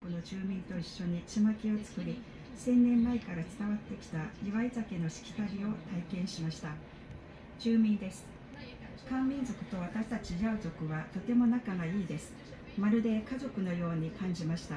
この住民と一緒にちまきを作り1000年前から伝わってきた祝い酒のしきたりを体験しました。住民です。漢民族と私たちジャオ族はとても仲がいいです。まるで家族のように感じました。